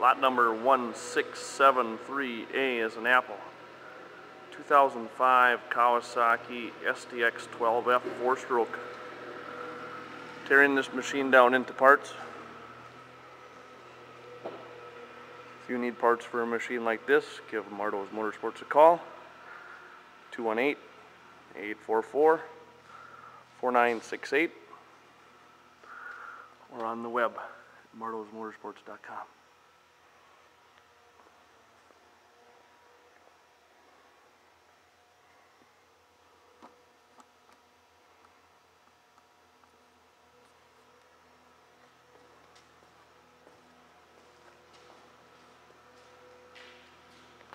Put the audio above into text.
Lot number 1673A is an Apple. 2005 Kawasaki STX 12F four-stroke. Tearing this machine down into parts. If you need parts for a machine like this, give Marto's Motorsports a call. 218-844-4968 or on the web, martosmotorsports.com.